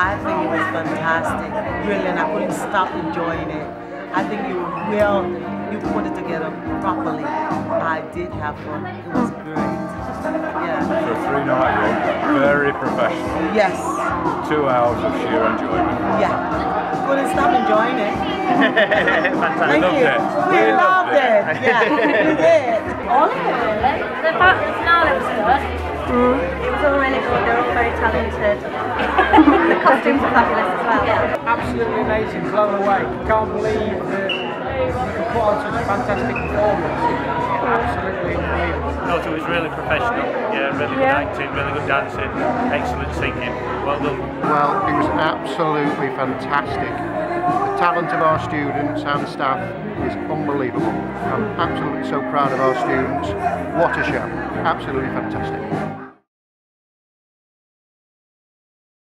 Well, I think it was fantastic. Brilliant. I couldn't stop enjoying it. I think you will, you put it together properly. I did have fun. It was great. Yeah. For a three night run, very professional. Yes. Two hours of sheer enjoyment. Yeah. Couldn't stop enjoying it. Thank loved you. it. We, We loved loved it. it. Yeah, we did. All of it. The, fact, the finale was good. Mm-hmm. It was all really good. They're all very talented. The costumes are fabulous as well. Yeah. absolutely amazing, blown away. Can't believe that you can put on such a fantastic performance. Absolutely unbelievable. thought it was really professional. Yeah, really good Yeah. acting, really good dancing, excellent singing. Well done. Well, it was absolutely fantastic. The talent of our students and staff is unbelievable. I'm absolutely so proud of our students. What a show. Absolutely fantastic.